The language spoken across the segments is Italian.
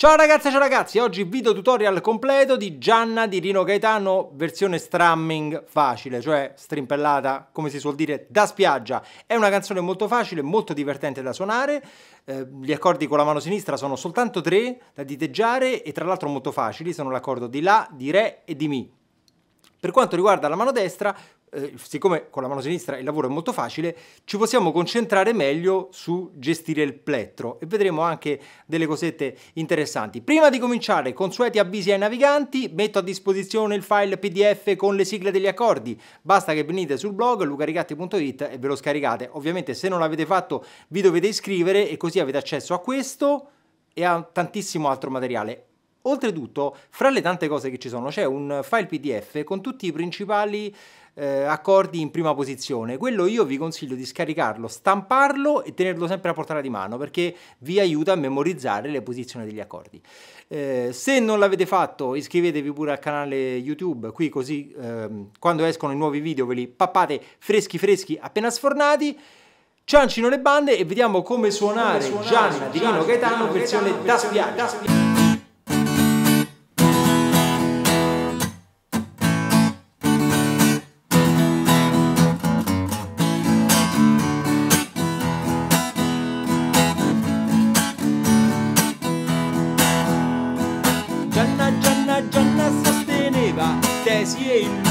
Ciao ragazze, ciao ragazzi, oggi video tutorial completo di Gianna di Rino Gaetano, versione strumming facile, cioè strimpellata, come si suol dire, da spiaggia. È una canzone molto facile, molto divertente da suonare, eh, gli accordi con la mano sinistra sono soltanto tre da diteggiare e tra l'altro molto facili, sono l'accordo di La, di Re e di Mi. Per quanto riguarda la mano destra, eh, siccome con la mano sinistra il lavoro è molto facile, ci possiamo concentrare meglio su gestire il plettro e vedremo anche delle cosette interessanti. Prima di cominciare, consueti avvisi ai naviganti, metto a disposizione il file PDF con le sigle degli accordi. Basta che venite sul blog lucaricatti.it e ve lo scaricate. Ovviamente se non l'avete fatto vi dovete iscrivere e così avete accesso a questo e a tantissimo altro materiale. Oltretutto, fra le tante cose che ci sono, c'è un file PDF con tutti i principali eh, accordi in prima posizione. Quello io vi consiglio di scaricarlo, stamparlo e tenerlo sempre a portata di mano perché vi aiuta a memorizzare le posizioni degli accordi. Eh, se non l'avete fatto iscrivetevi pure al canale YouTube, qui così eh, quando escono i nuovi video ve li pappate freschi freschi appena sfornati. Ciancino le bande e vediamo come suonare, come suonare Gianna di Rino Gaetano versione da spiaggia. tesi e illusioni.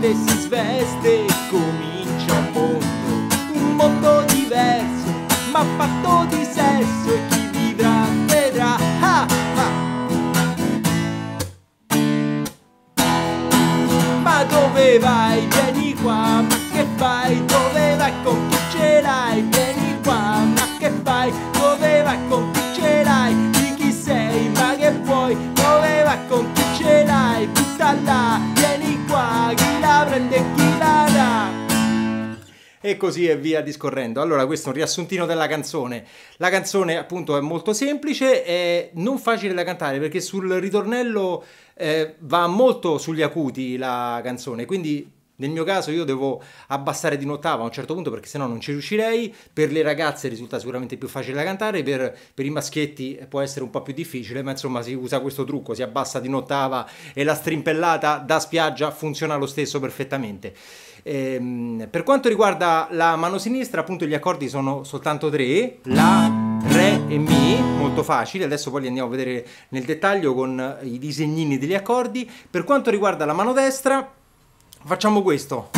Gente si sveste e comincia un mondo, un mondo diverso, ma fatto di sesso e chi vivrà vedrà. Ah, ah. Ma dove vai? Vieni qua, E così e via discorrendo. Allora, questo è un riassuntino della canzone. La canzone, appunto, è molto semplice, è non facile da cantare perché sul ritornello eh, va molto sugli acuti la canzone, quindi nel mio caso io devo abbassare di un'ottava a un certo punto perché sennò non ci riuscirei. Per le ragazze risulta sicuramente più facile da cantare, per, per, i maschietti può essere un po' più difficile, ma insomma si usa questo trucco, si abbassa di un'ottava e la strimpellata da spiaggia funziona lo stesso perfettamente. Ehm, per quanto riguarda la mano sinistra, appunto gli accordi sono soltanto tre, La, Re e Mi, molto facili, adesso poi li andiamo a vedere nel dettaglio con i disegnini degli accordi. Per quanto riguarda la mano destra, Facciamo questo.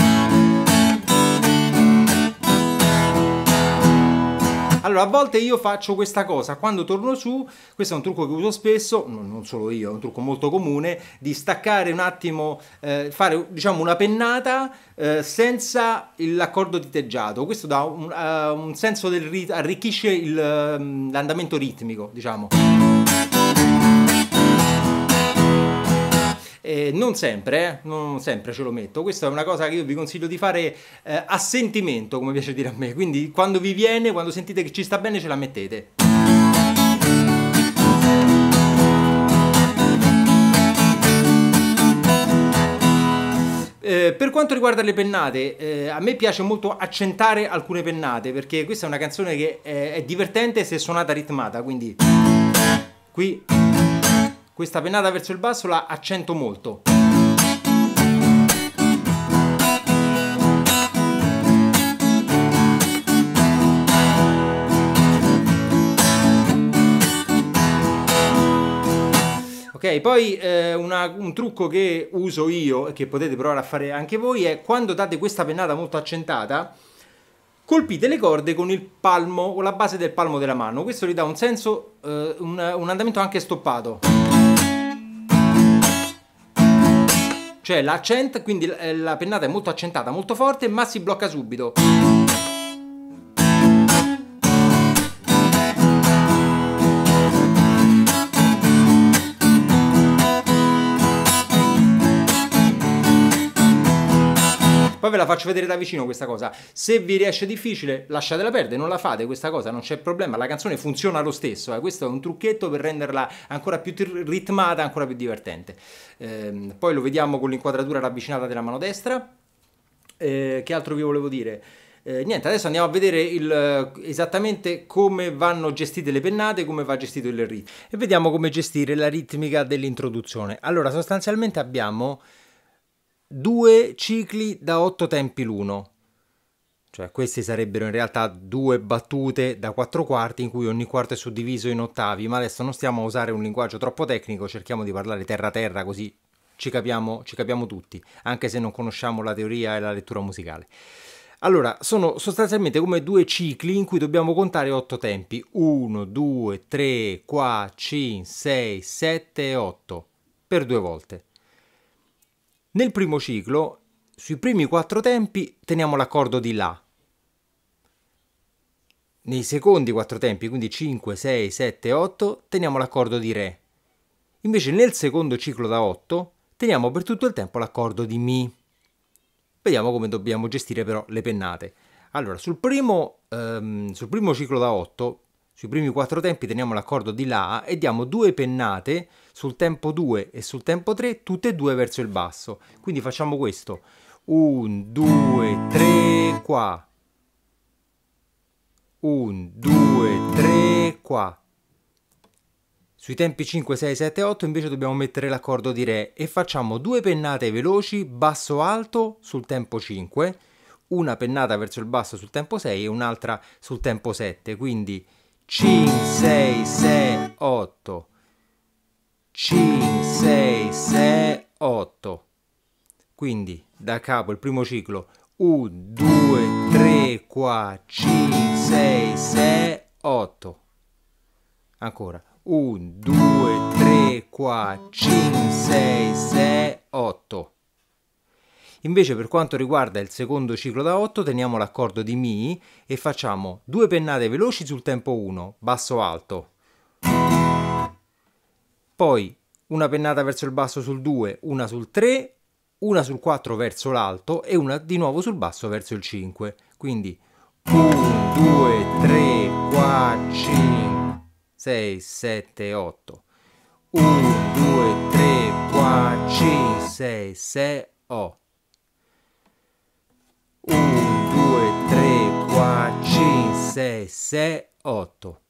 Allora, a volte io faccio questa cosa, quando torno su, questo è un trucco che uso spesso, non solo io, è un trucco molto comune, di staccare un attimo, eh, fare diciamo una pennata eh, senza l'accordo diteggiato. Questo dà un, uh, un senso del rit- arricchisce il, um, l'andamento ritmico, diciamo. Eh, non sempre, eh, non sempre ce lo metto. Questa è una cosa che io vi consiglio di fare eh, a sentimento, come piace dire a me. Quindi quando vi viene, quando sentite che ci sta bene, ce la mettete. Eh, per quanto riguarda le pennate, eh, a me piace molto accentare alcune pennate perché questa è una canzone che è, è divertente se suonata ritmata, quindi qui questa pennata verso il basso la accento molto. Ok, poi eh, una, un trucco che uso io e che potete provare a fare anche voi è quando date questa pennata molto accentata, colpite le corde con il palmo, con la base del palmo della mano. Questo gli dà un senso, eh, un, un andamento anche stoppato. Cioè l'accent, quindi eh, la pennata è molto accentata, molto forte, ma si blocca subito. Poi ve la faccio vedere da vicino questa cosa. Se vi riesce difficile, lasciatela perdere, non la fate questa cosa, non c'è problema. La canzone funziona lo stesso. Eh. Questo è un trucchetto per renderla ancora più ritmata, ancora più divertente. Eh, poi lo vediamo con l'inquadratura ravvicinata della mano destra. Eh, che altro vi volevo dire? Eh, niente, adesso andiamo a vedere il, esattamente come vanno gestite le pennate, come va gestito il ritmo e vediamo come gestire la ritmica dell'introduzione. Allora, sostanzialmente abbiamo due cicli da otto tempi l'uno. Cioè, questi sarebbero in realtà due battute da quattro quarti in cui ogni quarto è suddiviso in ottavi, ma adesso non stiamo a usare un linguaggio troppo tecnico, cerchiamo di parlare terra-terra così ci capiamo, ci capiamo tutti, anche se non conosciamo la teoria e la lettura musicale. Allora, sono sostanzialmente come due cicli in cui dobbiamo contare otto tempi. 1, 2, 3, 4, 5, 6, 7, 8. Per due volte. Nel primo ciclo, sui primi quattro tempi, teniamo l'accordo di La. Nei secondi quattro tempi, quindi 5, 6, 7, 8, teniamo l'accordo di Re. Invece nel secondo ciclo da 8 teniamo per tutto il tempo l'accordo di Mi. Vediamo come dobbiamo gestire però le pennate. Allora, sul primo, um, sul primo ciclo da 8, sui primi quattro tempi teniamo l'accordo di La e diamo due pennate sul tempo 2 e sul tempo 3, tutte e due verso il basso. Quindi facciamo questo. 1, 2, 3, qua. 1, 2, 3, qua. Sui tempi 5, 6, 7, 8 invece dobbiamo mettere l'accordo di Re e facciamo due pennate veloci basso-alto sul tempo 5, una pennata verso il basso sul tempo 6 e un'altra sul tempo 7, quindi 5, 6, 6, 8, 5, 6, 6, 8. Quindi da capo il primo ciclo 1, 2, 3, 4, 5, 6, 6, 8. Ancora 1, 2, 3, 4, 5, 6, 6, 8. Invece per quanto riguarda il secondo ciclo da 8 teniamo l'accordo di Mi e facciamo due pennate veloci sul tempo 1, basso alto. Poi una pennata verso il basso sul 2, una sul 3, una sul 4 verso l'alto e una di nuovo sul basso verso il 5. Quindi 1, 2, 3, 4, 5. 6, 7, 8. 1, 2, 3, 4, 5, 6, 6, 8. 6, 6, 8.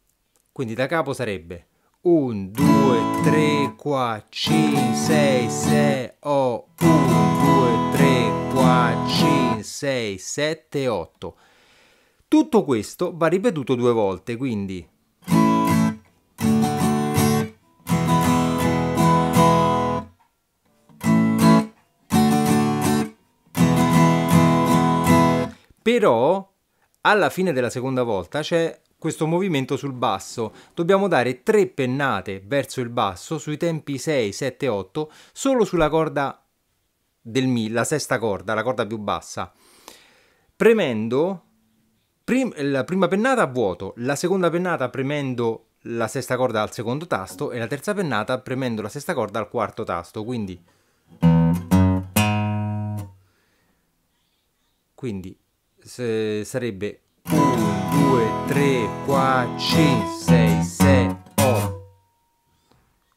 Quindi da capo sarebbe 1, 2, 3, 4, 5, 6, 6, 8. 1, 2, 3, 4, 5, 6, 7, 8. Tutto questo va ripetuto due volte, quindi Però alla fine della seconda volta c'è questo movimento sul basso. Dobbiamo dare tre pennate verso il basso sui tempi 6, 7, 8 solo sulla corda del Mi, la sesta corda, la corda più bassa. Premendo prim- la prima pennata a vuoto, la seconda pennata premendo la sesta corda al secondo tasto e la terza pennata premendo la sesta corda al quarto tasto. Quindi quindi sarebbe 1, 2, 3, 4, 5, 6, 7, 8.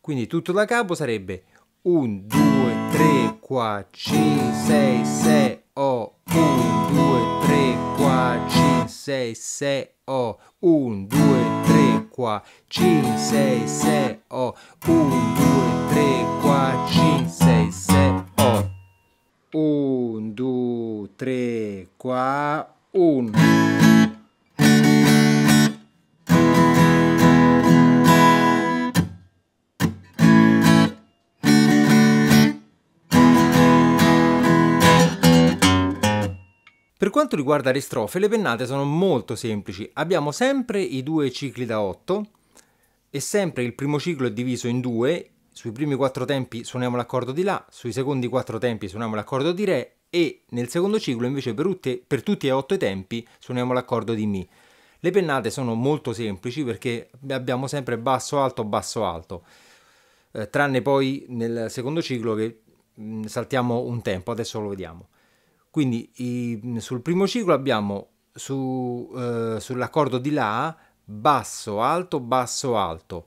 Quindi tutto da capo sarebbe 1, 2, 3, 4, 5, 6, 7, 8. 1, 2, 3, 4, 5, 6, 7, 8. 1, 2, 3, 4, 5, 6, 7, 8. 1, 2, 3, 4, 5, 6, 7, 8. 1, 2, 3, 4, 1. Per quanto riguarda le strofe, le pennate sono molto semplici. Abbiamo sempre i due cicli da 8 e sempre il primo ciclo è diviso in due sui primi quattro tempi suoniamo l'accordo di La, sui secondi quattro tempi suoniamo l'accordo di Re e nel secondo ciclo invece per, tutte, per tutti e otto i tempi suoniamo l'accordo di Mi. Le pennate sono molto semplici perché abbiamo sempre basso alto basso alto, eh, tranne poi nel secondo ciclo che mh, mm, saltiamo un tempo, adesso lo vediamo. Quindi i, sul primo ciclo abbiamo su, eh, sull'accordo di La basso, alto, basso, alto.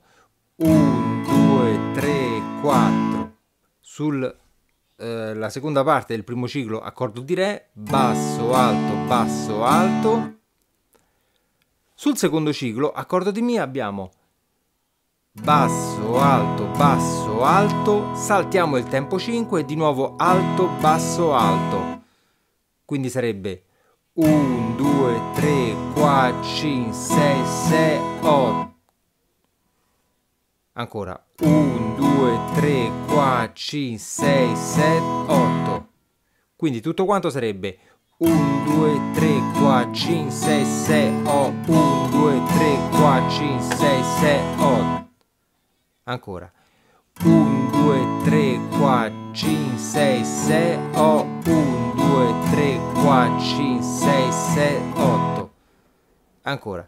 1, 2, 3, 4. Sulla eh, seconda parte del primo ciclo accordo di Re, basso, alto, basso, alto. Sul secondo ciclo accordo di Mi abbiamo basso, alto, basso, alto, saltiamo il tempo 5 e di nuovo alto, basso, alto. Quindi sarebbe 1, 2, 3, 4, 5, 6, 6, 8. Ancora 1, 2, 3, 4, 5, 6, 7, 8. Quindi tutto quanto sarebbe 1, 2, 3, 4, 5, 6, 6, 8. 1, 2, 3, 4, 5, 6, 6, 8. Ancora 1, 2, 3, 4, 5, 6, 6, 8. 1, 2, 3, 4, 5, 6, 7, 8. Ancora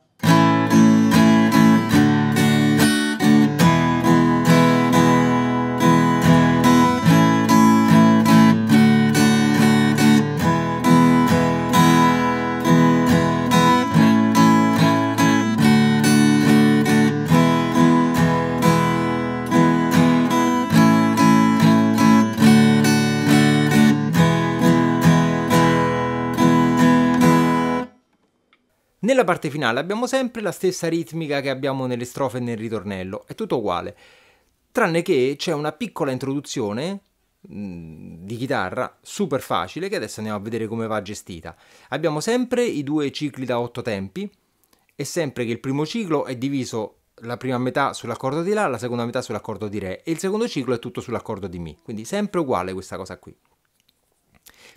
Nella parte finale abbiamo sempre la stessa ritmica che abbiamo nelle strofe e nel ritornello, è tutto uguale, tranne che c'è una piccola introduzione di chitarra super facile che adesso andiamo a vedere come va gestita. Abbiamo sempre i due cicli da otto tempi e sempre che il primo ciclo è diviso la prima metà sull'accordo di La, la seconda metà sull'accordo di Re e il secondo ciclo è tutto sull'accordo di Mi, quindi sempre uguale questa cosa qui.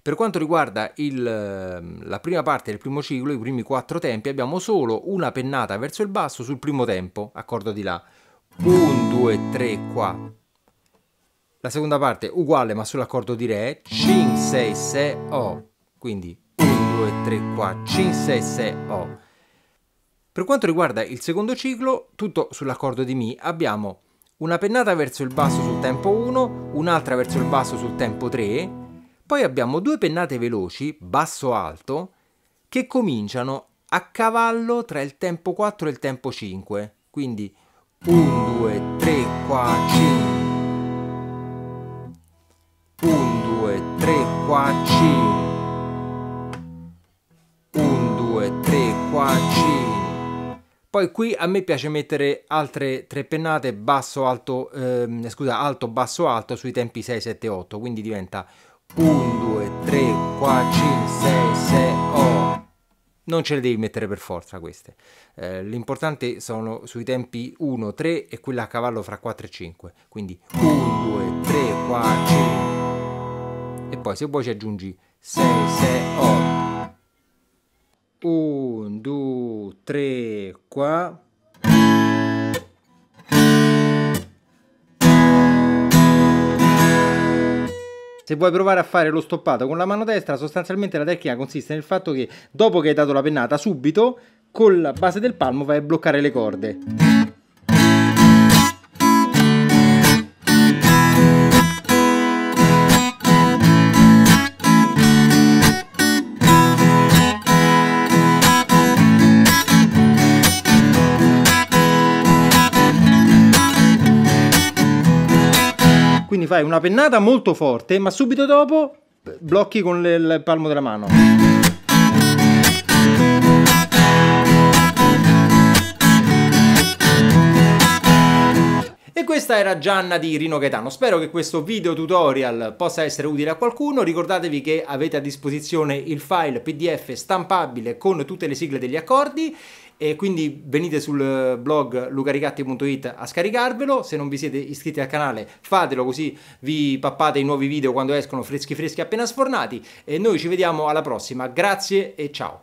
Per quanto riguarda il, ehm, la prima parte del primo ciclo, i primi quattro tempi, abbiamo solo una pennata verso il basso sul primo tempo, accordo di La. 1, 2, 3, 4. La seconda parte uguale ma sull'accordo di Re, 5, 6, 6, O. Quindi 1, 2, 3, 4, 5, 6, 6, O. Per quanto riguarda il secondo ciclo, tutto sull'accordo di Mi, abbiamo una pennata verso il basso sul tempo 1, un'altra verso il basso sul tempo 3, poi abbiamo due pennate veloci, basso-alto, che cominciano a cavallo tra il tempo 4 e il tempo 5. Quindi 1, 2, 3, 4, 5. 1, 2, 3, 4, 5. 1, 2, 3, 4, 5. Poi qui a me piace mettere altre tre pennate basso, alto, ehm, scusa, alto, basso, alto sui tempi 6, 7, 8, quindi diventa 1, 2, 3, 4, 5, 6, 6, oh. Non ce le devi mettere per forza queste. Eh, l'importante sono sui tempi 1, 3 e quella a cavallo fra 4 e 5. Quindi 1, 2, 3, 4, 5. E poi se vuoi ci aggiungi 6, 6, 8. 1, 2, 3, 4. Se vuoi provare a fare lo stoppato con la mano destra, sostanzialmente la tecnica consiste nel fatto che dopo che hai dato la pennata, subito con la base del palmo vai a bloccare le corde. Quindi fai una pennata molto forte, ma subito dopo blocchi con il palmo della mano. E questa era Gianna di Rino Gaetano. Spero che questo video tutorial possa essere utile a qualcuno. Ricordatevi che avete a disposizione il file PDF stampabile con tutte le sigle degli accordi e quindi venite sul blog lucaricatti.it a scaricarvelo, se non vi siete iscritti al canale fatelo così vi pappate i nuovi video quando escono freschi freschi appena sfornati. E noi ci vediamo alla prossima, grazie e ciao!